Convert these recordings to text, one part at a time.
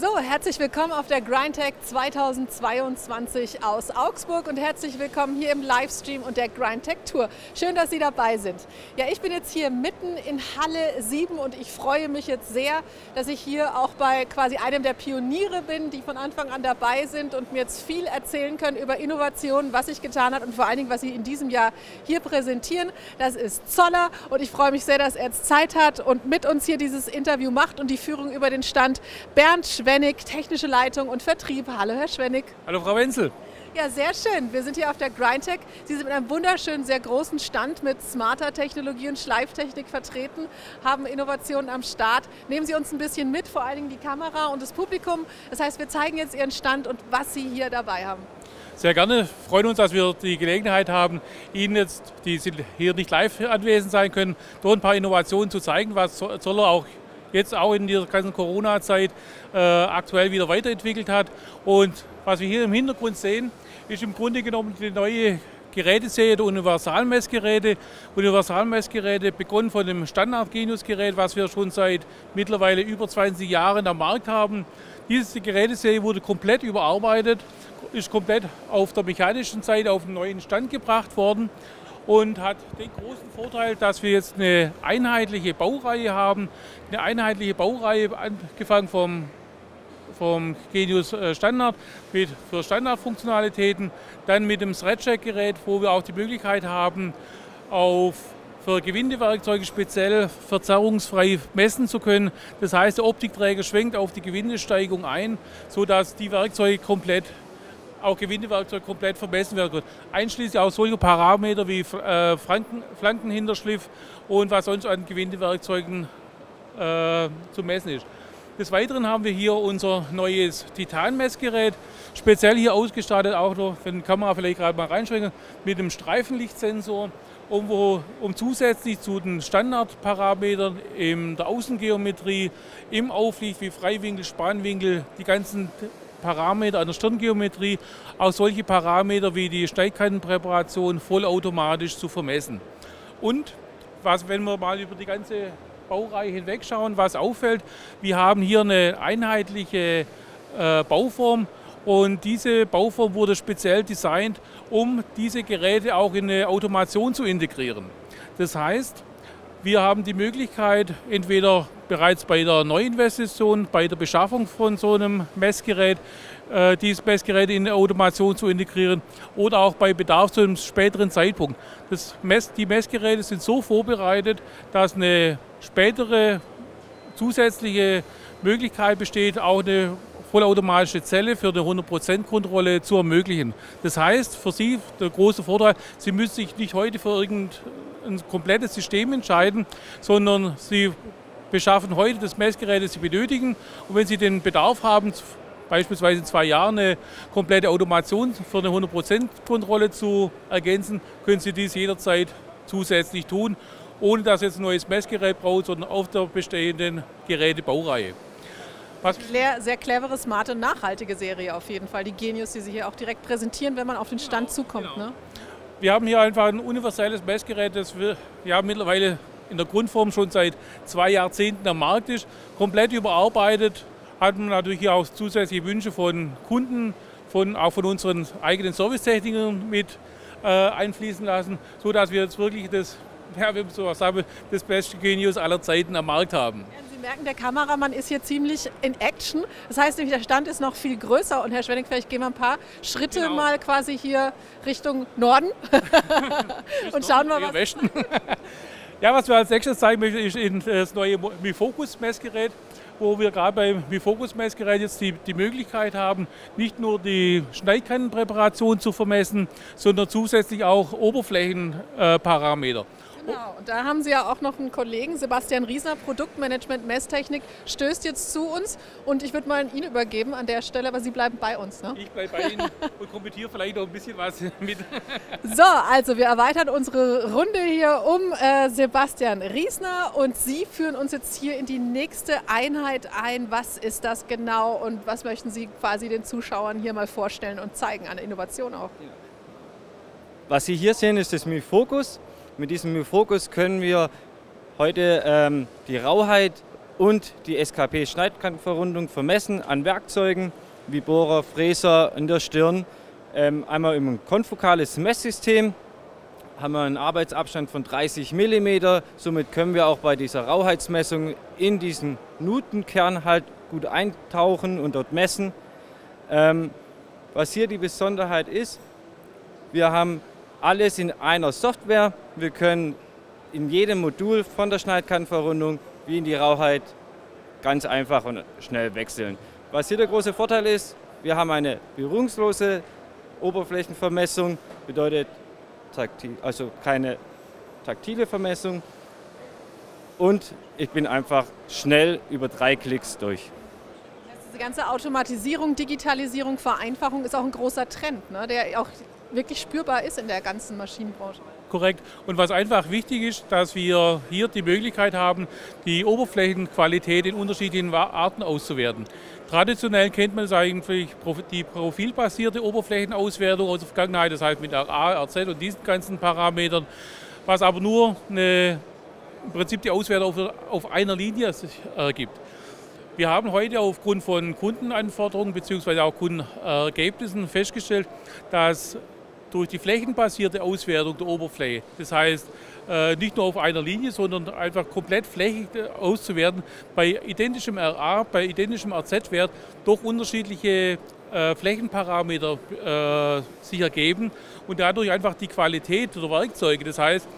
So, herzlich willkommen auf der GrindTech 2022 aus Augsburg und herzlich willkommen hier im Livestream und der GrindTech Tour. Schön, dass Sie dabei sind. Ja, ich bin jetzt hier mitten in Halle 7 und ich freue mich jetzt sehr, dass ich hier auch bei quasi einem der Pioniere bin, die von Anfang an dabei sind und mir jetzt viel erzählen können über Innovationen, was sich getan hat und vor allen Dingen, was Sie in diesem Jahr hier präsentieren. Das ist Zoller und ich freue mich sehr, dass er jetzt Zeit hat und mit uns hier dieses Interview macht und die Führung über den Stand. Bernd Schwenk Schwennig, technische Leitung und Vertrieb. Hallo, Herr Schwennig. Hallo, Frau Wenzel. Ja, sehr schön. Wir sind hier auf der GrindTech. Sie sind mit einem wunderschönen, sehr großen Stand mit smarter Technologie und Schleiftechnik vertreten, haben Innovationen am Start. Nehmen Sie uns ein bisschen mit, vor allen Dingen die Kamera und das Publikum. Das heißt, wir zeigen jetzt Ihren Stand und was Sie hier dabei haben. Sehr gerne. Freuen uns, dass wir die Gelegenheit haben, Ihnen jetzt, die hier nicht live anwesend sein können, dort ein paar Innovationen zu zeigen, was Zoller auch jetzt auch in dieser ganzen Corona-Zeit äh, aktuell wieder weiterentwickelt hat. Und was wir hier im Hintergrund sehen, ist im Grunde genommen die neue Geräteserie der Universalmessgeräte. Universalmessgeräte begonnen von dem Standard-Genius-Gerät, was wir schon seit mittlerweile über 20 Jahren am Markt haben. Diese Geräteserie wurde komplett überarbeitet, ist komplett auf der mechanischen Seite auf einen neuen Stand gebracht worden und hat den großen Vorteil, dass wir jetzt eine einheitliche Baureihe haben. Eine einheitliche Baureihe, angefangen vom, vom Genius äh, Standard mit, für Standardfunktionalitäten, dann mit dem Threadcheck-Gerät, wo wir auch die Möglichkeit haben, auf für Gewindewerkzeuge speziell verzerrungsfrei messen zu können. Das heißt, der Optikträger schwenkt auf die Gewindesteigung ein, sodass die Werkzeuge komplett auch Gewindewerkzeug komplett vermessen werden können. Einschließlich auch solche Parameter wie äh, Flanken, Flankenhinterschliff und was sonst an Gewindewerkzeugen äh, zu messen ist. Des Weiteren haben wir hier unser neues Titanmessgerät, speziell hier ausgestattet, auch noch, wenn die Kamera vielleicht gerade mal reinschwenken, mit einem Streifenlichtsensor, um, wo, um zusätzlich zu den Standardparametern in der Außengeometrie, im Auflicht wie Freiwinkel, Spanwinkel, die ganzen Parameter der Stirngeometrie, auch solche Parameter wie die Steigkantenpräparation vollautomatisch zu vermessen. Und was, wenn wir mal über die ganze Baureihe hinweg schauen, was auffällt, wir haben hier eine einheitliche äh, Bauform und diese Bauform wurde speziell designt, um diese Geräte auch in eine Automation zu integrieren. Das heißt, wir haben die Möglichkeit, entweder bereits bei der Neuinvestition, bei der Beschaffung von so einem Messgerät, äh, dieses Messgerät in die Automation zu integrieren oder auch bei Bedarf zu einem späteren Zeitpunkt. Das Mess, die Messgeräte sind so vorbereitet, dass eine spätere zusätzliche Möglichkeit besteht, auch eine vollautomatische Zelle für eine 100%-Kontrolle zu ermöglichen. Das heißt, für Sie der große Vorteil, Sie müssen sich nicht heute für irgendein komplettes System entscheiden, sondern Sie beschaffen heute das Messgerät, das Sie benötigen. Und wenn Sie den Bedarf haben, beispielsweise in zwei Jahren eine komplette Automation für eine 100%-Kontrolle zu ergänzen, können Sie dies jederzeit zusätzlich tun, ohne dass jetzt ein neues Messgerät braucht, sondern auf der bestehenden Gerätebaureihe. Was? Sehr clevere, smarte, nachhaltige Serie auf jeden Fall. Die Genius, die Sie hier auch direkt präsentieren, wenn man auf den Stand genau, zukommt. Genau. Ne? Wir haben hier einfach ein universelles Messgerät, das wir ja, mittlerweile in der Grundform schon seit zwei Jahrzehnten am Markt ist, komplett überarbeitet. Hatten natürlich auch zusätzliche Wünsche von Kunden, von, auch von unseren eigenen Servicetechnikern mit äh, einfließen lassen, sodass wir jetzt wirklich das, ja, wenn so sagen, das beste Genius aller Zeiten am Markt haben. Merken, der Kameramann ist hier ziemlich in Action. Das heißt nämlich, der Stand ist noch viel größer. Und Herr Schwenning, vielleicht gehen wir ein paar Schritte genau. mal quasi hier Richtung Norden und schauen mal, was... ja, was wir als nächstes zeigen möchten, ist das neue Mi Focus Messgerät wo wir gerade beim Bifocus-Messgerät jetzt die, die Möglichkeit haben, nicht nur die Schneidkantenpräparation zu vermessen, sondern zusätzlich auch Oberflächenparameter. Genau, und da haben Sie ja auch noch einen Kollegen, Sebastian Riesner, Produktmanagement Messtechnik, stößt jetzt zu uns und ich würde mal an ihn übergeben an der Stelle, aber Sie bleiben bei uns. Ne? Ich bleibe bei Ihnen und kommentiere vielleicht noch ein bisschen was mit. So, also wir erweitern unsere Runde hier um äh, Sebastian Riesner und Sie führen uns jetzt hier in die nächste Einheit ein. Was ist das genau und was möchten Sie quasi den Zuschauern hier mal vorstellen und zeigen an Innovation auch? Was Sie hier sehen, ist das Mi Focus. Mit diesem Fokus können wir heute ähm, die Rauheit und die SKP-Schneidkantenverrundung vermessen an Werkzeugen wie Bohrer, Fräser in der Stirn. Ähm, einmal im konfokales Messsystem haben wir einen Arbeitsabstand von 30 mm. Somit können wir auch bei dieser Rauheitsmessung in diesen Nutenkern halt gut eintauchen und dort messen. Ähm, was hier die Besonderheit ist, wir haben alles in einer Software. Wir können in jedem Modul von der Schneidkantenverrundung wie in die Rauheit ganz einfach und schnell wechseln. Was hier der große Vorteil ist, wir haben eine berührungslose Oberflächenvermessung, bedeutet taktil, also keine taktile Vermessung. Und ich bin einfach schnell über drei Klicks durch. Diese ganze Automatisierung, Digitalisierung, Vereinfachung ist auch ein großer Trend, ne, der auch wirklich spürbar ist in der ganzen Maschinenbranche. Korrekt. Und was einfach wichtig ist, dass wir hier die Möglichkeit haben, die Oberflächenqualität in unterschiedlichen Arten auszuwerten. Traditionell kennt man es eigentlich die profilbasierte Oberflächenauswertung aus der Vergangenheit, das heißt mit RA, RZ und diesen ganzen Parametern, was aber nur eine, im Prinzip die Auswertung auf, auf einer Linie ergibt. Wir haben heute aufgrund von Kundenanforderungen bzw. auch Kundenergebnissen festgestellt, dass durch die flächenbasierte Auswertung der Oberfläche, das heißt äh, nicht nur auf einer Linie, sondern einfach komplett flächig auszuwerten, bei identischem RA, bei identischem RZ-Wert doch unterschiedliche äh, Flächenparameter äh, sich ergeben und dadurch einfach die Qualität der Werkzeuge, das heißt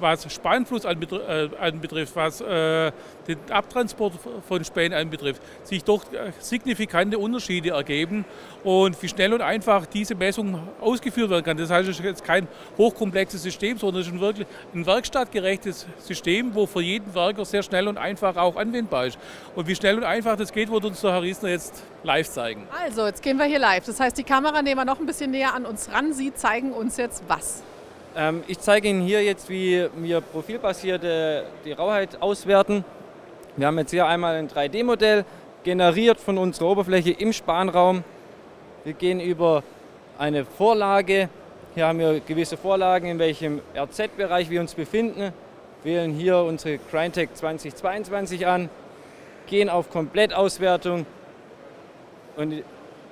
was Spanfluss äh, anbetrifft, was äh, den Abtransport von Spänen anbetrifft, sich doch äh, signifikante Unterschiede ergeben und wie schnell und einfach diese Messung ausgeführt werden kann. Das heißt, es ist jetzt kein hochkomplexes System, sondern es ist ein, wirklich ein werkstattgerechtes System, wo für jeden Werker sehr schnell und einfach auch anwendbar ist. Und wie schnell und einfach das geht, wird uns der Herr Riesner jetzt live zeigen. Also, jetzt gehen wir hier live. Das heißt, die Kameranehmer noch ein bisschen näher an uns ran. Sie zeigen uns jetzt was. Ähm, ich zeige Ihnen hier jetzt, wie wir profilbasierte die Rauheit auswerten. Wir haben jetzt hier einmal ein 3D-Modell generiert von unserer Oberfläche im Spanraum. Wir gehen über eine Vorlage. Hier haben wir gewisse Vorlagen, in welchem RZ-Bereich wir uns befinden. Wählen hier unsere Grindtech 2022 an, gehen auf Komplettauswertung und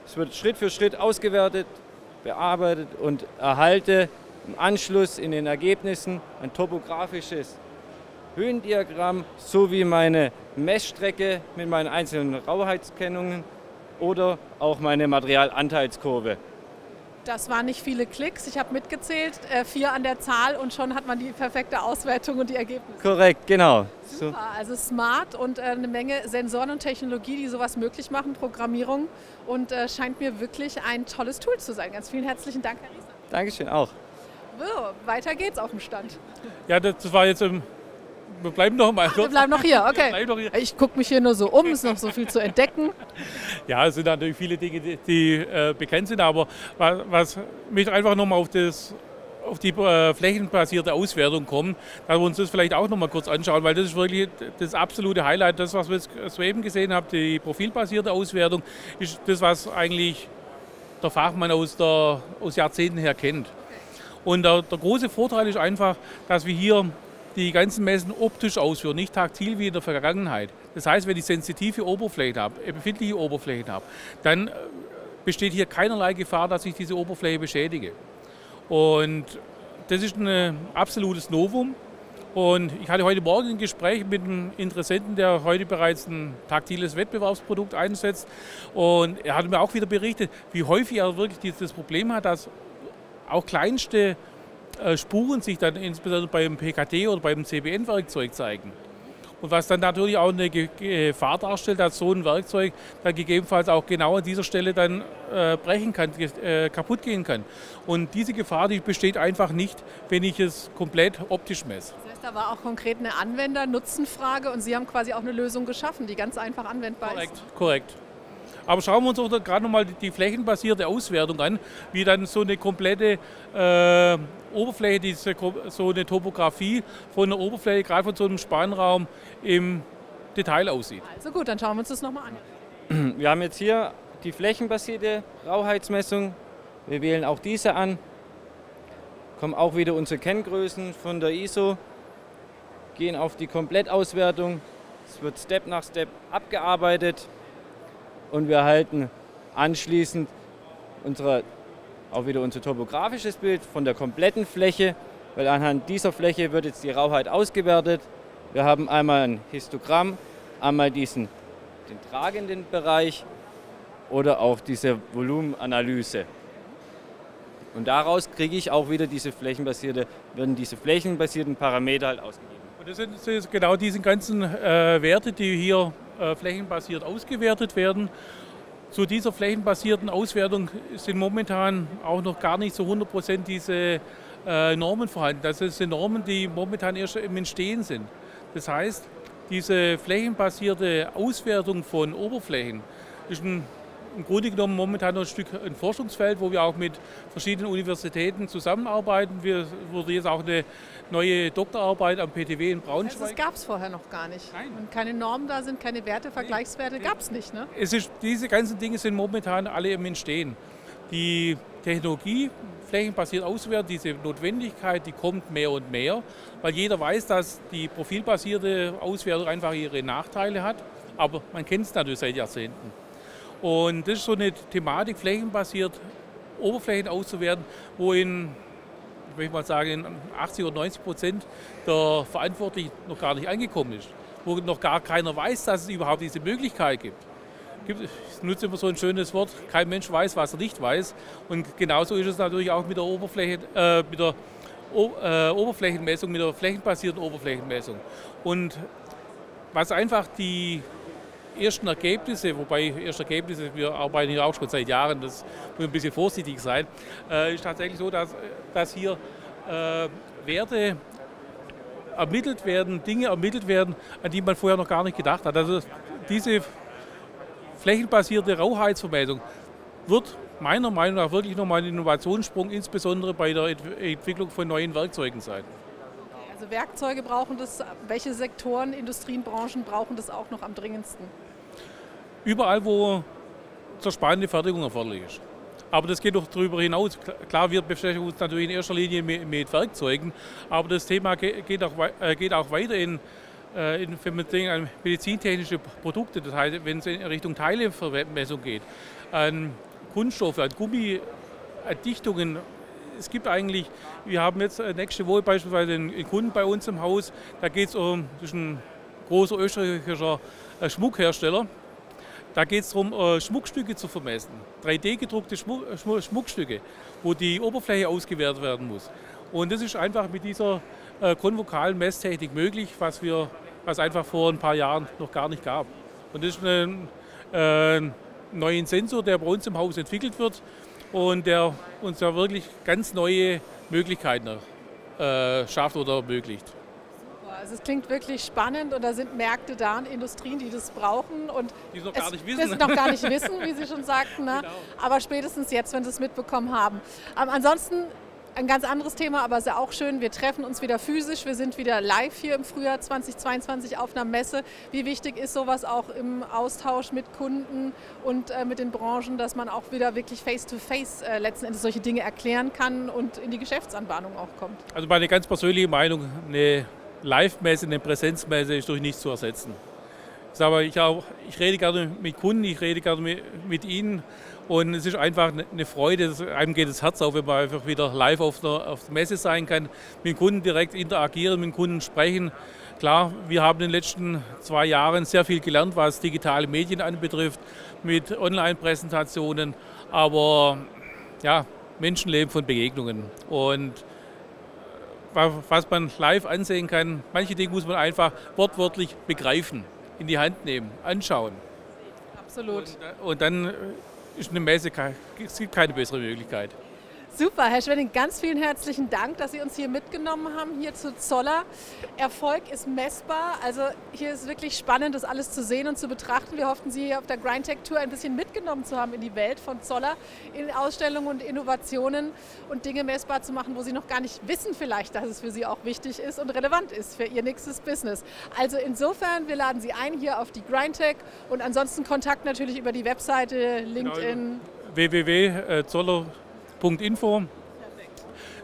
es wird Schritt für Schritt ausgewertet, bearbeitet und erhalte im Anschluss in den Ergebnissen ein topografisches Höhendiagramm sowie meine Messstrecke mit meinen einzelnen Rauheitskennungen oder auch meine Materialanteilskurve. Das waren nicht viele Klicks. Ich habe mitgezählt, äh, vier an der Zahl und schon hat man die perfekte Auswertung und die Ergebnisse. Korrekt, genau. Super, so. also smart und äh, eine Menge Sensoren und Technologie, die sowas möglich machen, Programmierung und äh, scheint mir wirklich ein tolles Tool zu sein. Ganz vielen herzlichen Dank, Herr Rieser. Dankeschön auch. So, weiter geht's auf dem Stand. Ja, das war jetzt im. Wir bleiben noch mal. Ach, wir bleiben noch hier, okay. Noch hier. Ich gucke mich hier nur so um, es ist noch so viel zu entdecken. Ja, es sind natürlich viele Dinge, die, die äh, bekannt sind, aber was, was mich einfach nochmal auf das auf die äh, flächenbasierte Auswertung kommen, dass wir uns das vielleicht auch noch mal kurz anschauen, weil das ist wirklich das absolute Highlight. Das, was wir soeben gesehen haben, die profilbasierte Auswertung, ist das, was eigentlich der Fachmann aus, der, aus Jahrzehnten her kennt. Und der, der große Vorteil ist einfach, dass wir hier die ganzen Messen optisch ausführen, nicht taktil wie in der Vergangenheit. Das heißt, wenn ich sensitive Oberflächen habe, äh, befindliche Oberflächen habe, dann äh, besteht hier keinerlei Gefahr, dass ich diese Oberfläche beschädige. Und das ist ein absolutes Novum. Und ich hatte heute Morgen ein Gespräch mit einem Interessenten, der heute bereits ein taktiles Wettbewerbsprodukt einsetzt. Und er hat mir auch wieder berichtet, wie häufig er wirklich das Problem hat, dass auch kleinste äh, Spuren sich dann insbesondere beim PKT oder beim CBN-Werkzeug zeigen. Und was dann natürlich auch eine Gefahr darstellt, dass so ein Werkzeug dann gegebenenfalls auch genau an dieser Stelle dann äh, brechen kann, äh, kaputt gehen kann. Und diese Gefahr, die besteht einfach nicht, wenn ich es komplett optisch messe. Das heißt, da war auch konkret eine Anwender-Nutzenfrage und Sie haben quasi auch eine Lösung geschaffen, die ganz einfach anwendbar korrekt, ist. Korrekt, korrekt. Aber schauen wir uns auch gerade nochmal die flächenbasierte Auswertung an, wie dann so eine komplette äh, Oberfläche, diese, so eine Topografie von der Oberfläche, gerade von so einem Spannraum im Detail aussieht. Also gut, dann schauen wir uns das nochmal an. Wir haben jetzt hier die flächenbasierte Rauheitsmessung. Wir wählen auch diese an. Kommen auch wieder unsere Kenngrößen von der ISO. Gehen auf die Komplettauswertung Es wird Step nach Step abgearbeitet und wir erhalten anschließend unsere, auch wieder unser topografisches Bild von der kompletten Fläche, weil anhand dieser Fläche wird jetzt die Rauheit ausgewertet. Wir haben einmal ein Histogramm, einmal diesen den tragenden Bereich oder auch diese Volumenanalyse. Und daraus kriege ich auch wieder diese flächenbasierte, werden diese flächenbasierten Parameter halt ausgegeben. Und das sind, genau diese ganzen äh, Werte, die hier flächenbasiert ausgewertet werden. Zu dieser flächenbasierten Auswertung sind momentan auch noch gar nicht so 100 Prozent diese äh, Normen vorhanden. Das sind Normen, die momentan erst im Entstehen sind. Das heißt, diese flächenbasierte Auswertung von Oberflächen ist ein im Grunde genommen momentan noch ein Stück ein Forschungsfeld, wo wir auch mit verschiedenen Universitäten zusammenarbeiten. Wir wurde jetzt auch eine neue Doktorarbeit am PTW in Braunschweig. Also das gab es vorher noch gar nicht. Nein. Und keine Normen da sind, keine Werte, Vergleichswerte, gab es nicht. Ne? Es ist, diese ganzen Dinge sind momentan alle im Entstehen. Die Technologie, flächenbasiert auswerten, diese Notwendigkeit, die kommt mehr und mehr, weil jeder weiß, dass die profilbasierte Auswertung einfach ihre Nachteile hat. Aber man kennt es natürlich seit Jahrzehnten. Und das ist so eine Thematik, flächenbasiert Oberflächen auszuwerten, wo in, ich möchte mal sagen, 80 oder 90 Prozent der Verantwortlichen noch gar nicht angekommen ist. Wo noch gar keiner weiß, dass es überhaupt diese Möglichkeit gibt. Ich nutze immer so ein schönes Wort, kein Mensch weiß, was er nicht weiß. Und genauso ist es natürlich auch mit der, Oberfläche, äh, mit der o äh, Oberflächenmessung, mit der flächenbasierten Oberflächenmessung. Und was einfach die ersten Ergebnisse, wobei erste Ergebnisse, wir arbeiten hier auch schon seit Jahren, das muss ein bisschen vorsichtig sein, äh, ist tatsächlich so, dass, dass hier äh, Werte ermittelt werden, Dinge ermittelt werden, an die man vorher noch gar nicht gedacht hat. Also diese flächenbasierte Rauheitsvermessung wird meiner Meinung nach wirklich nochmal ein Innovationssprung, insbesondere bei der Entwicklung von neuen Werkzeugen sein. Also Werkzeuge brauchen das, welche Sektoren, Industrien, Branchen brauchen das auch noch am dringendsten? Überall, wo zerspannende Fertigung erforderlich ist. Aber das geht doch darüber hinaus. Klar, wir beschäftigen uns natürlich in erster Linie mit, Werkzeugen, aber das Thema geht auch, äh, geht auch weiter in, äh, in wenn man medizintechnische Produkte. Das heißt, wenn es in Richtung Teilevermessung geht, an Kunststoffe, an Gummi, an Dichtungen, es gibt eigentlich, wir haben jetzt äh, nächste Woche beispielsweise einen Kunden bei uns im Haus, da geht es um, ein großer österreichischer Schmuckhersteller, da geht es darum, äh, Schmuckstücke zu vermessen, 3D-gedruckte Schmuckstücke, wo die Oberfläche ausgewertet werden muss. Und das ist einfach mit dieser konvokalen Messtechnik möglich, was wir, was einfach vor ein paar Jahren noch gar nicht gab. Und das ist ein, ein neuer Sensor, der bei uns im Haus entwickelt wird, und der uns ja wirklich ganz neue Möglichkeiten äh, schafft oder ermöglicht. Also es klingt wirklich spannend und da sind Märkte da und Industrien, die das brauchen und die es noch gar nicht wissen. Noch gar nicht wissen, wie Sie schon sagten. Ne? Genau. Aber spätestens jetzt, wenn Sie es mitbekommen haben. Ähm, ansonsten ein ganz anderes Thema, aber sehr auch schön. Wir treffen uns wieder physisch. Wir sind wieder live hier im Frühjahr 2022 auf einer Messe. Wie wichtig ist sowas auch im Austausch mit Kunden und äh, mit den Branchen, dass man auch wieder wirklich face-to-face -face, äh, letzten Endes solche Dinge erklären kann und in die Geschäftsanbahnung auch kommt? Also meine ganz persönliche Meinung, eine Live-Messe, eine Präsenzmesse ist durch nichts zu ersetzen. Ich, sage, ich, auch, ich rede gerne mit Kunden, ich rede gerne mit, mit Ihnen und es ist einfach eine Freude, einem geht das Herz auf, wenn man einfach wieder live auf der, auf der Messe sein kann, mit Kunden direkt interagieren, mit Kunden sprechen. Klar, wir haben in den letzten zwei Jahren sehr viel gelernt, was digitale Medien anbetrifft, mit Online-Präsentationen, aber ja, Menschen leben von Begegnungen. Und was man live ansehen kann, manche Dinge muss man einfach wortwörtlich begreifen, in die Hand nehmen, anschauen. Absolut. Und, und dann ist eine Messe, es gibt keine bessere Möglichkeit. Super, Herr Schwenning, ganz vielen herzlichen Dank, dass Sie uns hier mitgenommen haben, hier zu Zoller. Erfolg ist messbar, also hier ist wirklich spannend, das alles zu sehen und zu betrachten. Wir hofften, Sie hier auf der Grindtech Tour ein bisschen mitgenommen zu haben in die Welt von Zoller, in Ausstellungen und Innovationen und Dinge messbar zu machen, wo Sie noch gar nicht wissen vielleicht, dass es für Sie auch wichtig ist und relevant ist für Ihr nächstes Business. Also insofern, wir laden Sie ein hier auf die Grindtech und ansonsten Kontakt natürlich über die Webseite, LinkedIn. Genau, www.zoller.com Info.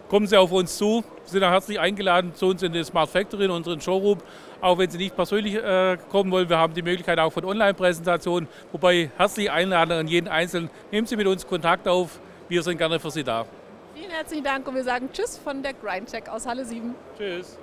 kommen Sie auf uns zu. Sie sind auch herzlich eingeladen zu uns in die Smart Factory, in unseren Showroom. Auch wenn Sie nicht persönlich äh, kommen wollen, wir haben die Möglichkeit auch von Online-Präsentationen. Wobei herzlich einladen an jeden Einzelnen. Nehmen Sie mit uns Kontakt auf. Wir sind gerne für Sie da. Vielen herzlichen Dank und wir sagen Tschüss von der Grindcheck aus Halle 7. Tschüss.